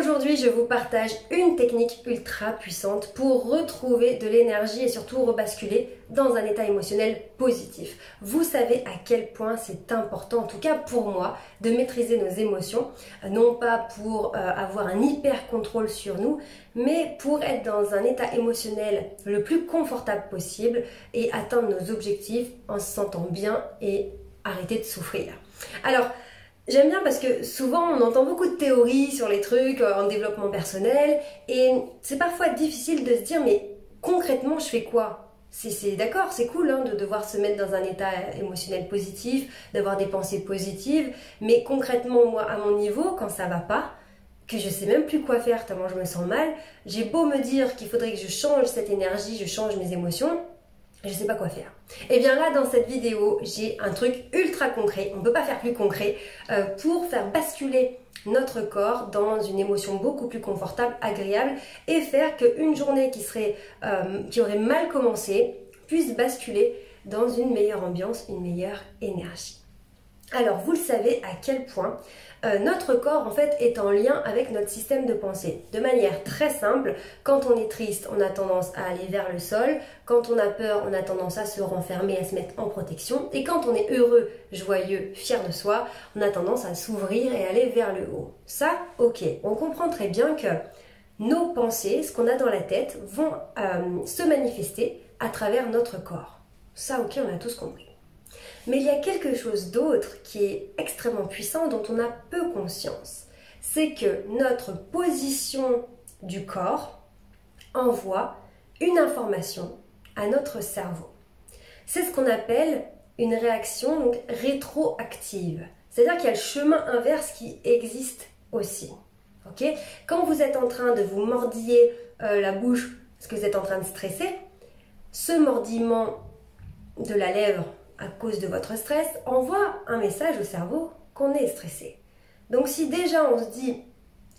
Aujourd'hui, je vous partage une technique ultra puissante pour retrouver de l'énergie et surtout rebasculer dans un état émotionnel positif. Vous savez à quel point c'est important, en tout cas pour moi, de maîtriser nos émotions, non pas pour euh, avoir un hyper contrôle sur nous, mais pour être dans un état émotionnel le plus confortable possible et atteindre nos objectifs en se sentant bien et arrêter de souffrir. Alors, J'aime bien parce que souvent on entend beaucoup de théories sur les trucs euh, en développement personnel et c'est parfois difficile de se dire mais concrètement je fais quoi? C'est d'accord, c'est cool hein, de devoir se mettre dans un état émotionnel positif, d'avoir des pensées positives, mais concrètement moi à mon niveau quand ça va pas, que je sais même plus quoi faire tellement je me sens mal, j'ai beau me dire qu'il faudrait que je change cette énergie, je change mes émotions, je sais pas quoi faire. Et eh bien là, dans cette vidéo, j'ai un truc ultra concret, on ne peut pas faire plus concret, euh, pour faire basculer notre corps dans une émotion beaucoup plus confortable, agréable, et faire qu'une journée qui, serait, euh, qui aurait mal commencé puisse basculer dans une meilleure ambiance, une meilleure énergie. Alors, vous le savez à quel point euh, notre corps en fait est en lien avec notre système de pensée. De manière très simple, quand on est triste, on a tendance à aller vers le sol, quand on a peur, on a tendance à se renfermer, à se mettre en protection, et quand on est heureux, joyeux, fier de soi, on a tendance à s'ouvrir et aller vers le haut. Ça, ok, on comprend très bien que nos pensées, ce qu'on a dans la tête, vont euh, se manifester à travers notre corps. Ça, ok, on a tous compris. Mais il y a quelque chose d'autre qui est extrêmement puissant dont on a peu conscience. C'est que notre position du corps envoie une information à notre cerveau. C'est ce qu'on appelle une réaction rétroactive. C'est-à-dire qu'il y a le chemin inverse qui existe aussi. Quand vous êtes en train de vous mordiller euh, la bouche parce que vous êtes en train de stresser, ce mordillement de la lèvre à cause de votre stress envoie un message au cerveau qu'on est stressé. Donc si déjà on se dit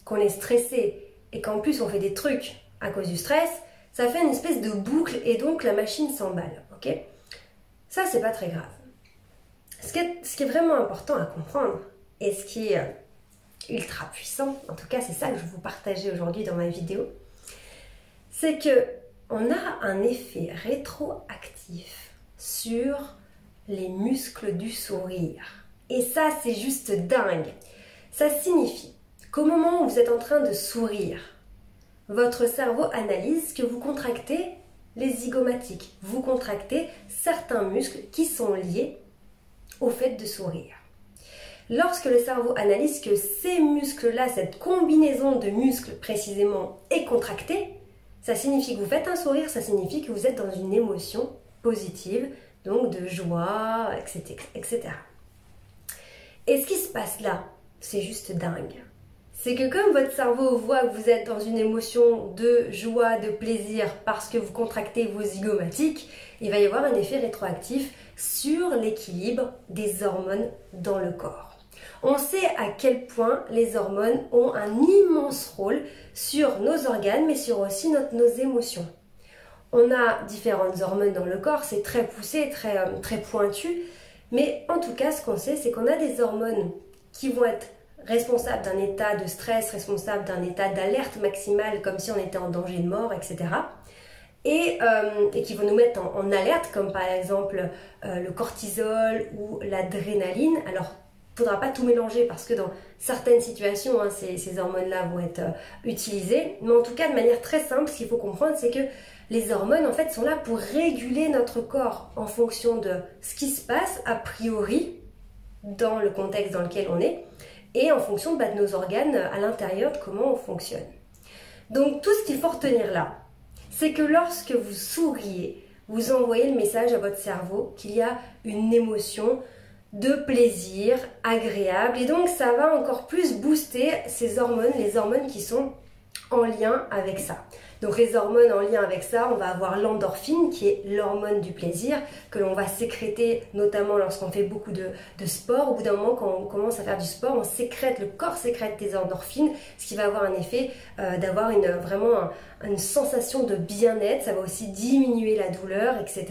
qu'on est stressé et qu'en plus on fait des trucs à cause du stress, ça fait une espèce de boucle et donc la machine s'emballe. Ok? Ça c'est pas très grave. Ce qui, est, vraiment important à comprendre et ce qui est euh, ultra puissant, en tout cas c'est ça que je vous partager aujourd'hui dans ma vidéo, c'est que on a un effet rétroactif sur les muscles du sourire. Et ça, c'est juste dingue. Ça signifie qu'au moment où vous êtes en train de sourire, votre cerveau analyse que vous contractez les zygomatiques. Vous contractez certains muscles qui sont liés au fait de sourire. Lorsque le cerveau analyse que ces muscles-là, cette combinaison de muscles précisément, est contractée, ça signifie que vous faites un sourire, ça signifie que vous êtes dans une émotion positive, donc de joie, etc., etc. Et ce qui se passe là, c'est juste dingue. C'est que comme votre cerveau voit que vous êtes dans une émotion de joie, de plaisir parce que vous contractez vos zygomatiques, il va y avoir un effet rétroactif sur l'équilibre des hormones dans le corps. On sait à quel point les hormones ont un immense rôle sur nos organes, mais sur aussi nos émotions on a différentes hormones dans le corps, c'est très poussé, très, euh, très pointu, mais en tout cas, ce qu'on sait, c'est qu'on a des hormones qui vont être responsables d'un état de stress, responsables d'un état d'alerte maximale, comme si on était en danger de mort, etc. Et, euh, et qui vont nous mettre en, alerte, comme par exemple euh, le cortisol ou l'adrénaline. Alors, il ne faudra pas tout mélanger parce que dans certaines situations, hein, ces hormones-là vont être utilisées. Mais en tout cas, de manière très simple, ce qu'il faut comprendre, c'est que les hormones en fait sont là pour réguler notre corps en fonction de ce qui se passe a priori dans le contexte dans lequel on est et en fonction bah, de nos organes à l'intérieur de comment on fonctionne. Donc tout ce qu'il faut retenir là, c'est que lorsque vous souriez, vous envoyez le message à votre cerveau qu'il y a une émotion de plaisir agréable et donc ça va encore plus booster ces hormones, les hormones qui sont en lien avec ça. Donc les hormones en lien avec ça, on va avoir l'endorphine qui est l'hormone du plaisir que l'on va sécréter notamment lorsqu'on fait beaucoup de, sport. Au bout d'un moment, quand on commence à faire du sport, on sécrète, le corps sécrète des endorphines, ce qui va avoir un effet euh, d'avoir une, vraiment une sensation de bien-être. Ça va aussi diminuer la douleur, etc.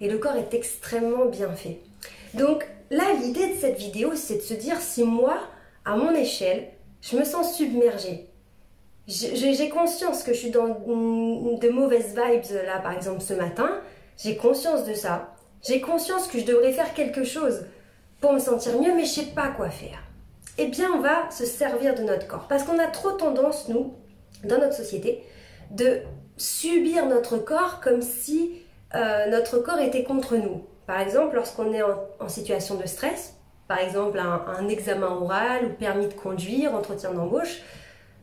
Et le corps est extrêmement bien fait. Donc là, l'idée de cette vidéo, c'est de se dire si moi, à mon échelle, je me sens submergée, j'ai conscience que je suis dans de mauvaises vibes là par exemple ce matin, j'ai conscience de ça. J'ai conscience que je devrais faire quelque chose pour me sentir mieux mais je sais pas quoi faire. Eh bien on va se servir de notre corps parce qu'on a trop tendance nous dans notre société de subir notre corps comme si euh, notre corps était contre nous. Par exemple, lorsqu'on est en, situation de stress, par exemple un, un, examen oral ou permis de conduire, entretien d'embauche,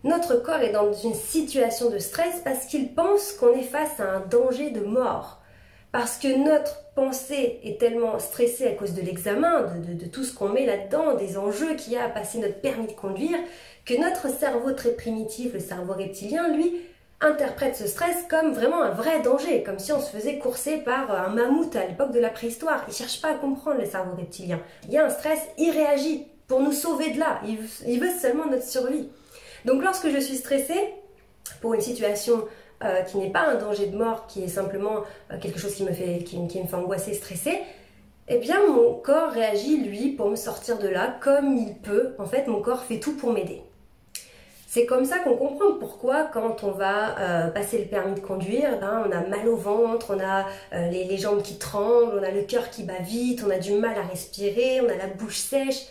notre corps est dans une situation de stress parce qu'il pense qu'on est face à un danger de mort. Parce que notre pensée est tellement stressée à cause de l'examen, de, tout ce qu'on met là-dedans, des enjeux qu'il y a à passer notre permis de conduire, que notre cerveau très primitif, le cerveau reptilien, lui, interprète ce stress comme vraiment un vrai danger, comme si on se faisait courser par un mammouth à l'époque de la préhistoire. Il cherche pas à comprendre le cerveau reptilien. Il y a un stress, il réagit pour nous sauver de là. Il, veut seulement notre survie. Donc lorsque je suis stressée pour une situation euh, qui n'est pas un danger de mort, qui est simplement euh, quelque chose qui me fait, angoisser, stresser, eh bien mon corps réagit lui pour me sortir de là comme il peut. En fait, mon corps fait tout pour m'aider. C'est comme ça qu'on comprend pourquoi quand on va euh, passer le permis de conduire, ben, on a mal au ventre, on a les, jambes qui tremblent, on a le cœur qui bat vite, on a du mal à respirer, on a la bouche sèche,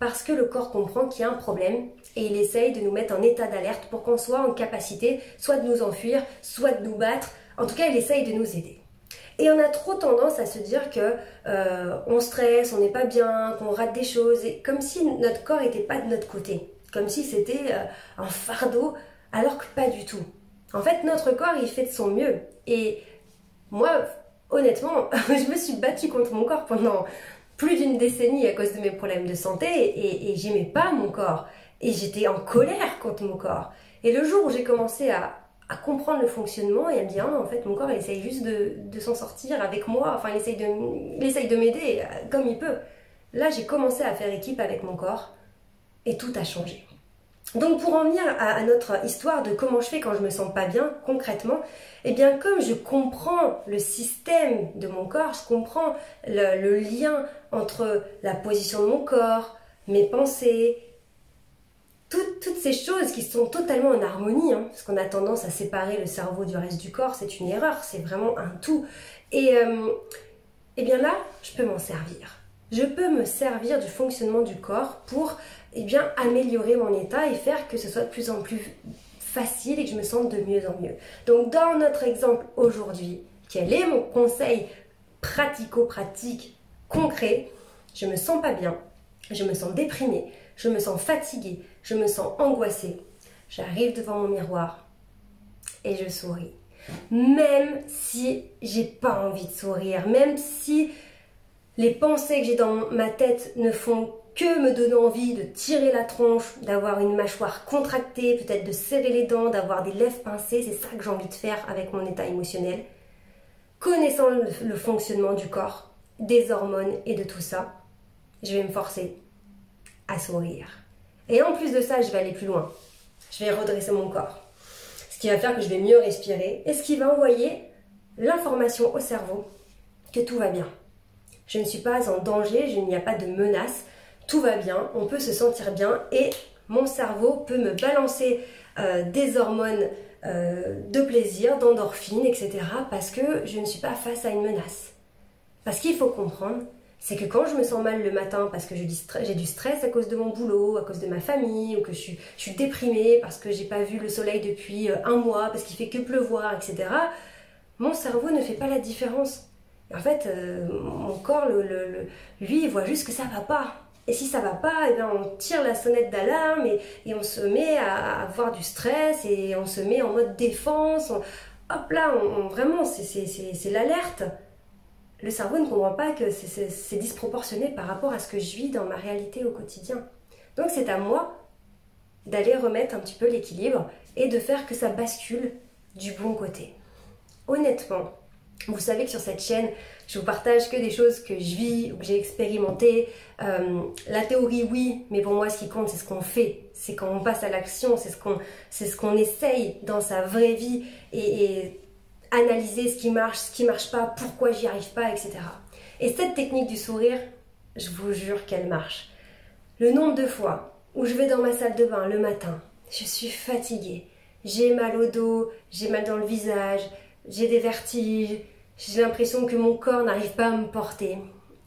parce que le corps comprend qu'il y a un problème et il essaye de nous mettre en état d'alerte pour qu'on soit en capacité soit de nous enfuir, soit de nous battre. En tout cas, il essaye de nous aider. Et on a trop tendance à se dire que euh, on stresse, on n'est pas bien, qu'on rate des choses, et comme si notre corps n'était pas de notre côté comme si c'était euh, un fardeau, alors que pas du tout. En fait, notre corps, il fait de son mieux. Et moi, honnêtement, je me suis battue contre mon corps pendant plus d'une décennie à cause de mes problèmes de santé et, j'aimais pas mon corps. Et j'étais en colère contre mon corps. Et le jour où j'ai commencé à, comprendre le fonctionnement et à me dire, non, en fait, mon corps, il essaye juste de, s'en sortir avec moi, enfin, il essaye de, il essaye de m'aider euh, comme il peut. Là, j'ai commencé à faire équipe avec mon corps et tout a changé. Donc pour en venir à, notre histoire de comment je fais quand je me sens pas bien concrètement, eh bien comme je comprends le système de mon corps, je comprends le, lien entre la position de mon corps, mes pensées, toutes, ces choses qui sont totalement en harmonie, hein, parce qu'on a tendance à séparer le cerveau du reste du corps, c'est une erreur, c'est vraiment un tout. Et euh, eh bien là, je peux m'en servir. Je peux me servir du fonctionnement du corps pour eh bien, améliorer mon état et faire que ce soit de plus en plus facile et que je me sente de mieux en mieux. Donc dans notre exemple aujourd'hui, quel est mon conseil pratico-pratique concret? Je me sens pas bien, je me sens déprimée, je me sens fatiguée, je me sens angoissée. J'arrive devant mon miroir et je souris. Même si j'ai pas envie de sourire, même si les pensées que j'ai dans ma tête ne font que me donner envie de tirer la tronche, d'avoir une mâchoire contractée, peut-être de serrer les dents, d'avoir des lèvres pincées, c'est ça que j'ai envie de faire avec mon état émotionnel. Connaissant le, fonctionnement du corps, des hormones et de tout ça, je vais me forcer à sourire. Et en plus de ça, je vais aller plus loin. Je vais redresser mon corps. Ce qui va faire que je vais mieux respirer et ce qui va envoyer l'information au cerveau que tout va bien. Je ne suis pas en danger, il n'y a pas de menace, tout va bien, on peut se sentir bien et mon cerveau peut me balancer euh, des hormones euh, de plaisir, d'endorphine, etc. parce que je ne suis pas face à une menace. Parce qu'il faut comprendre, c'est que quand je me sens mal le matin parce que j'ai du stress à cause de mon boulot, à cause de ma famille, ou que je suis, déprimée parce que j'ai pas vu le soleil depuis euh, un mois, parce qu'il fait que pleuvoir, etc., mon cerveau ne fait pas la différence. En fait, mon corps, lui, voit juste que ça va pas. Et si ça va pas, et eh bien on tire la sonnette d'alarme et, on se met à, avoir du stress et on se met en mode défense. hop là, on, vraiment, c'est l'alerte. Le cerveau ne comprend pas que c'est disproportionné par rapport à ce que je vis dans ma réalité au quotidien. Donc c'est à moi d'aller remettre un petit peu l'équilibre et de faire que ça bascule du bon côté. Honnêtement, vous savez que sur cette chaîne, je vous partage que des choses que je vis ou que j'ai expérimentées. Euh, la théorie, oui, mais pour moi, ce qui compte, c'est ce qu'on fait. C'est quand on passe à l'action, c'est ce qu'on ce essaye dans sa vraie vie et, analyser ce qui marche, ce qui marche pas, pourquoi j'y arrive pas, etc. Et cette technique du sourire, je vous jure qu'elle marche. Le nombre de fois où je vais dans ma salle de bain le matin, je suis fatiguée, j'ai mal au dos, j'ai mal dans le visage, j'ai des vertiges, j'ai l'impression que mon corps n'arrive pas à me porter.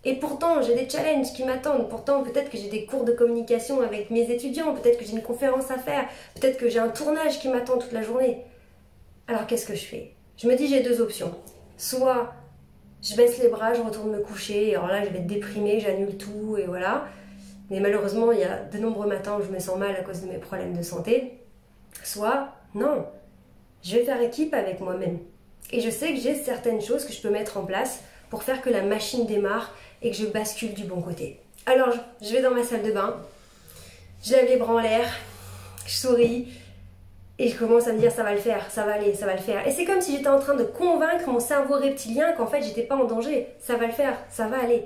Et pourtant, j'ai des challenges qui m'attendent. Pourtant, peut-être que j'ai des cours de communication avec mes étudiants, peut-être que j'ai une conférence à faire, peut-être que j'ai un tournage qui m'attend toute la journée. Alors qu'est-ce que je fais? Je me dis j'ai deux options. Soit je baisse les bras, je retourne me coucher, et alors là je vais être déprimée, j'annule tout, et voilà. Mais malheureusement, il y a de nombreux matins où je me sens mal à cause de mes problèmes de santé. Soit, non, je vais faire équipe avec moi-même. Et je sais que j'ai certaines choses que je peux mettre en place pour faire que la machine démarre et que je bascule du bon côté. Alors, je vais dans ma salle de bain, je lève les bras en l'air, je souris, et je commence à me dire ça va le faire, ça va aller, ça va le faire. Et c'est comme si j'étais en train de convaincre mon cerveau reptilien qu'en fait j'étais pas en danger. Ça va le faire, ça va aller.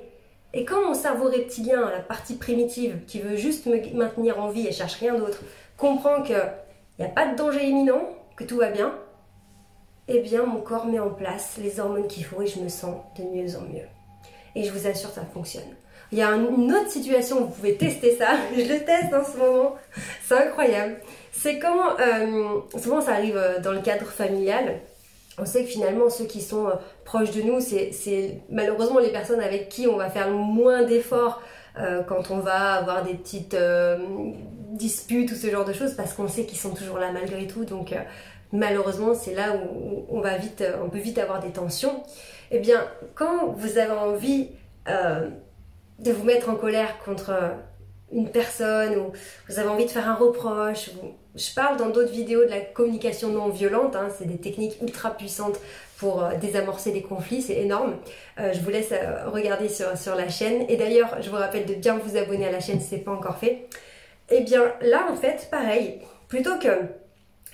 Et quand mon cerveau reptilien, la partie primitive qui veut juste me maintenir en vie et cherche rien d'autre, comprend qu'il n'y a pas de danger imminent, que tout va bien, eh bien mon corps met en place les hormones qu'il faut et je me sens de mieux en mieux. Et je vous assure, ça fonctionne. Il y a une autre situation, vous pouvez tester ça, je le teste en ce moment, c'est incroyable. C'est quand, euh, souvent ça arrive euh, dans le cadre familial, on sait que finalement ceux qui sont euh, proches de nous, c'est malheureusement les personnes avec qui on va faire moins d'efforts quand on va avoir des petites disputes ou ce genre de choses parce qu'on sait qu'ils sont toujours là malgré tout. Donc malheureusement c'est là où on va vite, on peut vite avoir des tensions. Eh bien, quand vous avez envie de vous mettre en colère contre une personne ou vous avez envie de faire un reproche. Je parle dans d'autres vidéos de la communication non violente, hein. c'est des techniques ultra puissantes pour euh, désamorcer les conflits, c'est énorme. Euh, je vous laisse euh, regarder sur, sur la chaîne. Et d'ailleurs, je vous rappelle de bien vous abonner à la chaîne si ce n'est pas encore fait. Et eh bien là, en fait, pareil, plutôt que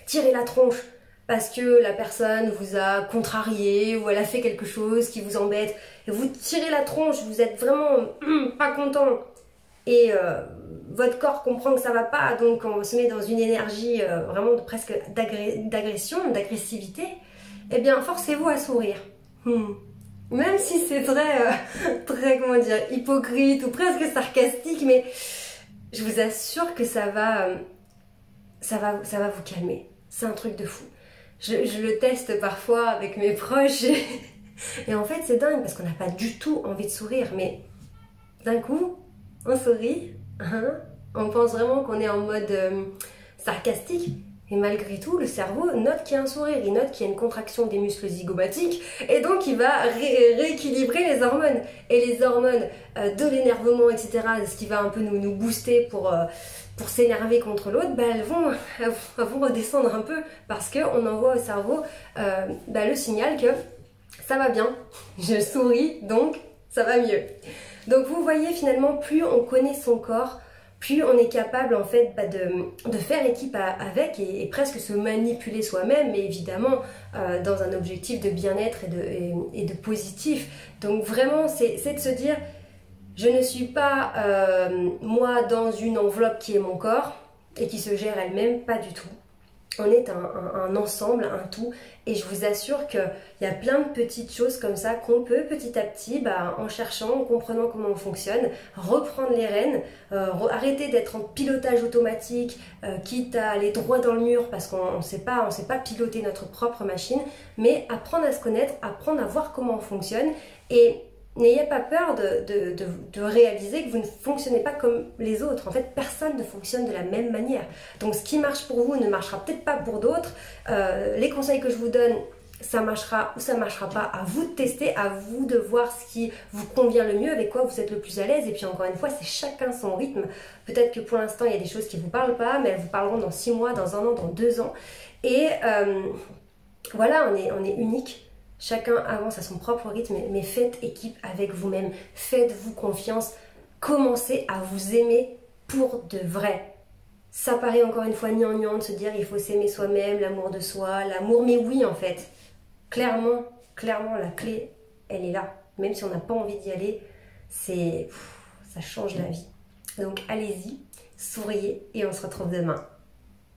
tirer la tronche parce que la personne vous a contrarié ou elle a fait quelque chose qui vous embête, vous tirez la tronche, vous êtes vraiment pas content et euh, votre corps comprend que ça va pas, donc on se met dans une énergie euh, vraiment presque d'agression, d'agressivité, eh bien forcez-vous à sourire. Hmm. Même si c'est très, euh, très, comment dire, hypocrite ou presque sarcastique, mais je vous assure que ça va, ça va, ça va vous calmer. C'est un truc de fou. Je, le teste parfois avec mes proches et, et en fait c'est dingue parce qu'on n'a pas du tout envie de sourire, mais d'un coup, on sourit, hein. on pense vraiment qu'on est en mode euh, sarcastique. Et malgré tout, le cerveau note qu'il y a un sourire, il note qu'il y a une contraction des muscles zygomatiques, et donc il va rééquilibrer les hormones. Et les hormones euh, de l'énervement, etc., ce qui va un peu nous, booster pour, euh, pour s'énerver contre l'autre, bah, elles, vont, vont redescendre un peu, parce qu'on envoie au cerveau bah, le signal que ça va bien, je souris, donc ça va mieux. Donc vous voyez finalement, plus on connaît son corps, plus on est capable en fait bah, de, faire équipe avec et, presque se manipuler soi-même, mais évidemment euh, dans un objectif de bien-être et de, positif. Donc vraiment, c'est de se dire, je ne suis pas euh, moi dans une enveloppe qui est mon corps et qui se gère elle-même, pas du tout on est un, ensemble, un tout, et je vous assure qu'il y a plein de petites choses comme ça qu'on peut petit à petit, bah, en cherchant, en comprenant comment on fonctionne, reprendre les rênes, euh, arrêter d'être en pilotage automatique, euh, quitte à aller droit dans le mur parce qu'on ne sait pas, on sait pas piloter notre propre machine, mais apprendre à se connaître, apprendre à voir comment on fonctionne, et N'ayez pas peur de, réaliser que vous ne fonctionnez pas comme les autres. En fait, personne ne fonctionne de la même manière. Donc, ce qui marche pour vous ne marchera peut-être pas pour d'autres. Euh, les conseils que je vous donne, ça marchera ou ça marchera pas. À vous de tester, à vous de voir ce qui vous convient le mieux, avec quoi vous êtes le plus à l'aise. Et puis, encore une fois, c'est chacun son rythme. Peut-être que pour l'instant, il y a des choses qui ne vous parlent pas, mais elles vous parleront dans six mois, dans un an, dans deux ans. Et euh, voilà, on est unique Chacun avance à son propre rythme, mais faites équipe avec vous-même. Faites-vous confiance. Commencez à vous aimer pour de vrai. Ça paraît encore une fois gnangnan de se dire il faut s'aimer soi-même, l'amour de soi, l'amour, mais oui en fait. Clairement, clairement la clé, elle est là. Même si on n'a pas envie d'y aller, c'est ça change la vie. Donc allez-y, souriez et on se retrouve demain.